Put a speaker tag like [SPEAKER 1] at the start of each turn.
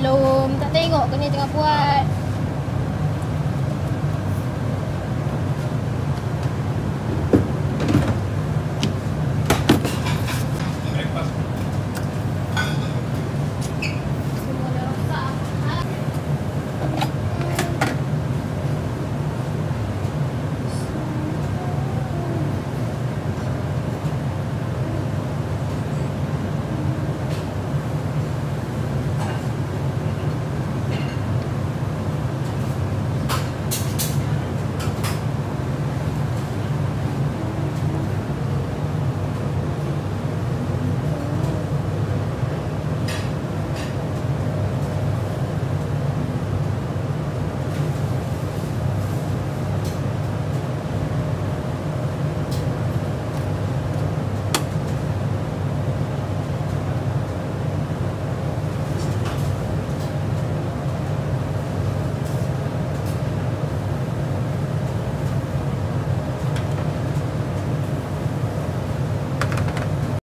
[SPEAKER 1] belum. Tak tengok kena tengah buat.